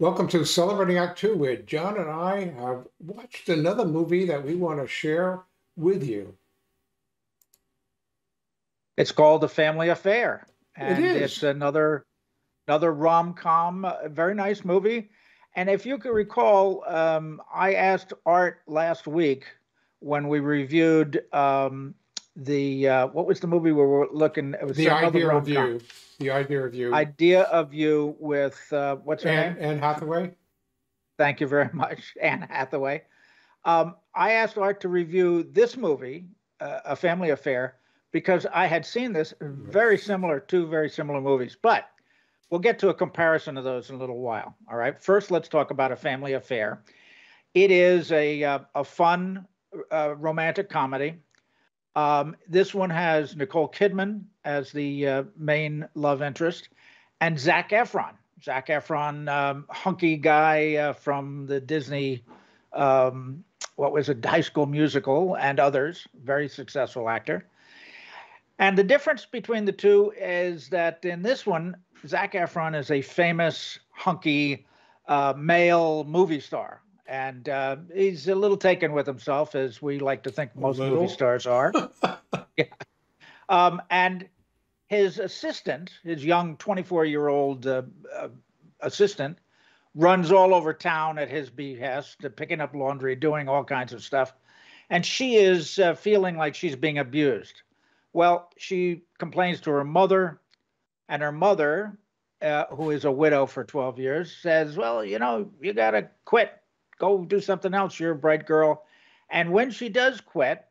Welcome to Celebrating Act Two, where John and I have watched another movie that we want to share with you. It's called The Family Affair, and is. it's another another rom com, very nice movie. And if you can recall, um, I asked Art last week when we reviewed um, the uh, what was the movie we were looking? It was The idea of you. The idea of you. Idea of you with uh, what's her Anne, name? Anne Hathaway. Thank you very much, Anne Hathaway. Um, I asked Art to review this movie, uh, A Family Affair, because I had seen this very similar, two very similar movies. But we'll get to a comparison of those in a little while. All right. First, let's talk about A Family Affair. It is a uh, a fun uh, romantic comedy. Um, this one has Nicole Kidman as the uh, main love interest, and Zac Efron. Zac Efron, um, hunky guy uh, from the Disney, um, what was it, High School Musical, and others. Very successful actor. And the difference between the two is that in this one, Zac Efron is a famous hunky uh, male movie star. And uh, he's a little taken with himself, as we like to think most movie stars are. yeah. Um, and his assistant, his young 24 year old uh, uh, assistant, runs all over town at his behest, uh, picking up laundry, doing all kinds of stuff. And she is uh, feeling like she's being abused. Well, she complains to her mother, and her mother, uh, who is a widow for 12 years, says, Well, you know, you got to quit. Go do something else. You're a bright girl. And when she does quit,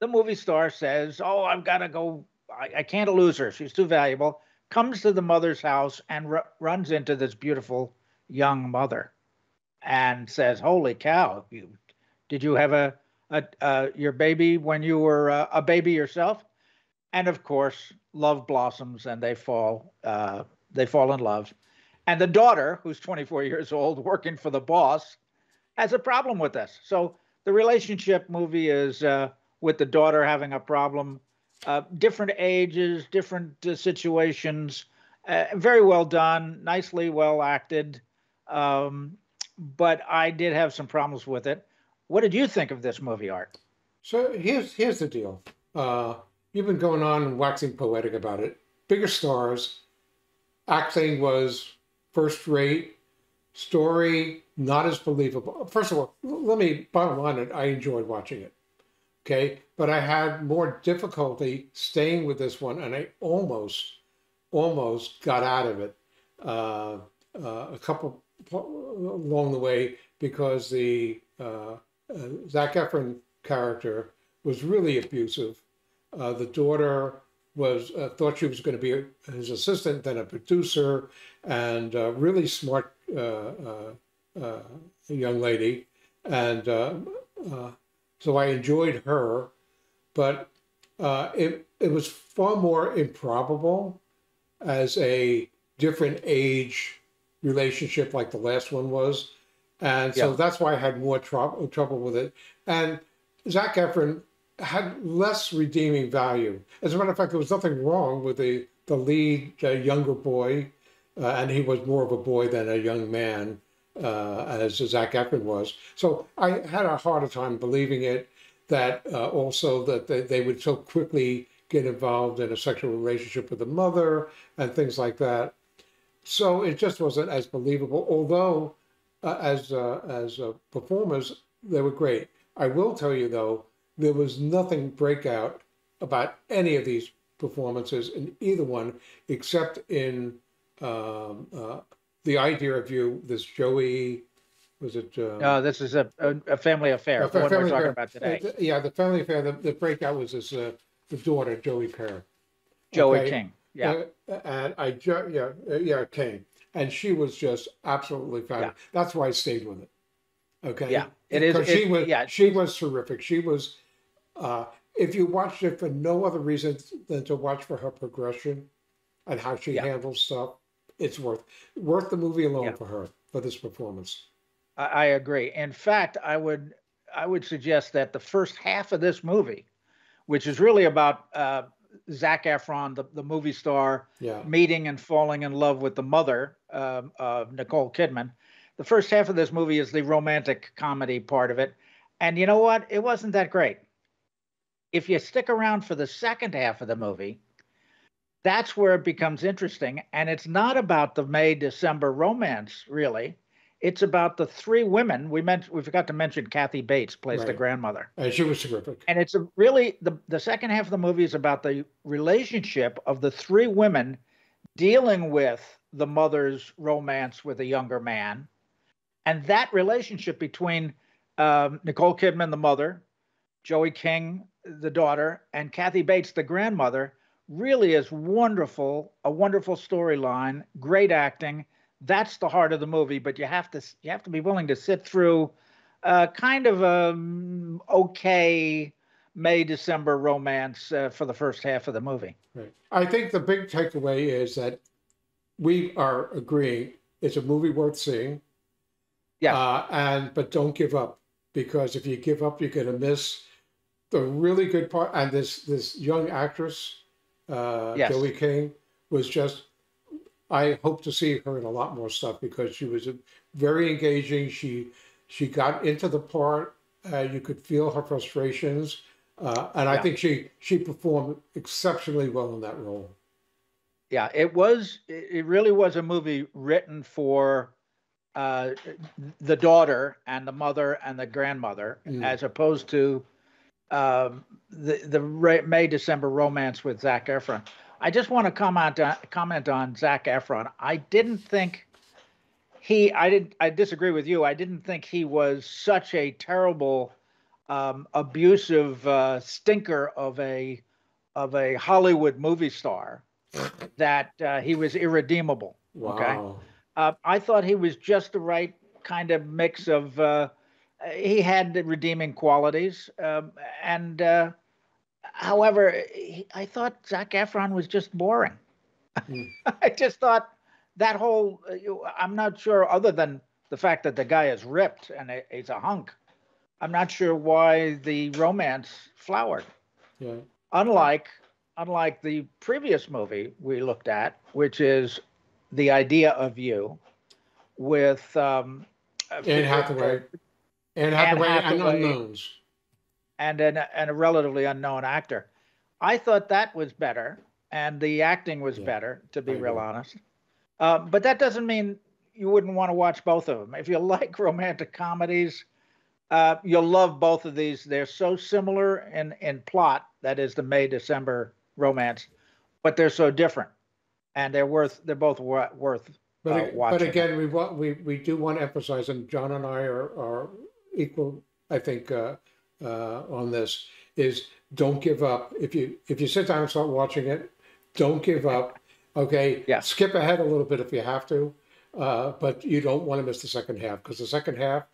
the movie star says, Oh, I've got to go. I, I can't lose her. She's too valuable. Comes to the mother's house and ru- runs into this beautiful young mother and says, Holy cow, you, did you have a, a uh, your baby when you were uh, a baby yourself? and of course love blossoms and they fall uh, they fall in love and the daughter who's 24 years old working for the boss has a problem with this so the relationship movie is uh, with the daughter having a problem uh, different ages different uh, situations uh, very well done nicely well acted um, but i did have some problems with it. What did you think of this movie art? So here's here's the deal. Uh, you've been going on and waxing poetic about it. Bigger stars, acting was first rate, story not as believable. First of all, let me bottom line it. I enjoyed watching it. Okay, but I had more difficulty staying with this one, and I almost, almost got out of it uh, uh, a couple along the way because the uh, uh, Zac Efron character was really abusive. Uh, the daughter was uh, thought she was going to be his assistant, then a producer, and uh, really smart uh, uh, uh, young lady. And uh, uh, so I enjoyed her, but uh, it it was far more improbable as a different age relationship like the last one was. And so Yeah. that's why I had more trouble trouble with it. And Zac Efron had less redeeming value. As a matter of fact, there was nothing wrong with the the lead uh, younger boy, uh, and he was more of a boy than a young man, uh, as Zac Efron was. So I had a harder time believing it. That uh, also that they, they would so quickly get involved in a sexual relationship with the mother and things like that. So it just wasn't as believable. Although uh, as uh, as uh, performers, they were great. I will tell you though, there was nothing breakout about any of these performances in either one, except in um, uh, the idea of you. This Joey, was it? Uh, no this is a, a, a family affair the one we're Family talking Affair. about today Uh, yeah, the family affair. The, the breakout was this uh, the daughter, Joey Kerr. joey okay. king yeah Uh, and I ju- yeah uh, yeah King, and she was just absolutely fabulous. That's why I stayed with it. Okay. Yeah, it is- Because she was yeah. she was terrific. She was. Uh, if you watched it for no other reason than to watch for her progression and how she Yeah. handles stuff, it's worth worth the movie alone Yeah. for her for this performance. I, I agree. In fact, I would I would suggest that the first half of this movie, which is really about uh, Zac Efron, the, the movie star, Yeah. meeting and falling in love with the mother um, of Nicole Kidman, the first half of this movie is the romantic comedy part of it. And you know what? It wasn't that great. If you stick around for the second half of the movie, that's where it becomes interesting. And it's not about the May December romance, really. It's about the three women. We mentioned we forgot to mention Kathy Bates plays right. the grandmother. And she was terrific. And it's a really the the second half of the movie is about the relationship of the three women dealing with the mother's romance with a younger man, and that relationship between um, Nicole Kidman, the mother, Joey King, the daughter, and Kathy Bates, the grandmother, really is wonderful. A wonderful storyline, great acting. That's the heart of the movie, but you have to you have to be willing to sit through uh, kind of a okay May December romance uh, for the first half of the movie. Right. I think the big takeaway is that we are agreeing it's a movie worth seeing. Yeah. Uh, and but don't give up because if you give up, you're going to miss the really good part. And this this young actress, uh, yes. Joey King, was just. I hope to see her in a lot more stuff because she was very engaging. She she got into the part. Uh, you could feel her frustrations, uh, and yeah. I think she she performed exceptionally well in that role yeah, it was. It really was a movie written for uh, the daughter and the mother and the grandmother, mm. as opposed to um, the the May December romance with Zac Efron. I just want to comment on, comment on Zac Efron. I didn't think he. I did. I disagree with you. I didn't think he was such a terrible, um, abusive uh, stinker of a of a Hollywood movie star that uh, he was irredeemable. Wow. Okay. Uh, I thought he was just the right kind of mix of. Uh, he had redeeming qualities, um, and uh, however, he, I thought Zac Efron was just boring. Mm. I just thought that whole. Uh, I'm not sure, other than the fact that the guy is ripped and he's a hunk. I'm not sure why the romance flowered. Yeah. Unlike unlike the previous movie we looked at, which is the idea of you, with um, Anne Hathaway, uh, Anne Hathaway, Hathaway and unknowns, and an, and a relatively unknown actor. I thought that was better, and the acting was yeah, better, to be real honest. Uh, but that doesn't mean you wouldn't want to watch both of them. If you like romantic comedies, uh, you'll love both of these. They're so similar in in plot. That is the May December romance, but they're so different, and they're worth they're both worth but, uh, watching. But again, we want we we do want to emphasize, and John and I are are equal. I think uh, uh, on this is don't give up. If you if you sit down and start watching it, don't give up. Okay. Yeah. Skip ahead a little bit if you have to, uh, but you don't want to miss the second half because the second half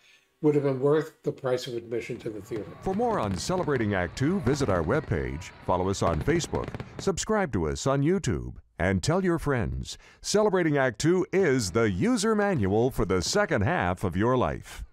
would have been worth the price of admission to the theater. For more on Celebrating Act Two, visit our webpage, follow us on Facebook, subscribe to us on YouTube, and tell your friends. Celebrating Act Two is the user manual for the second half of your life.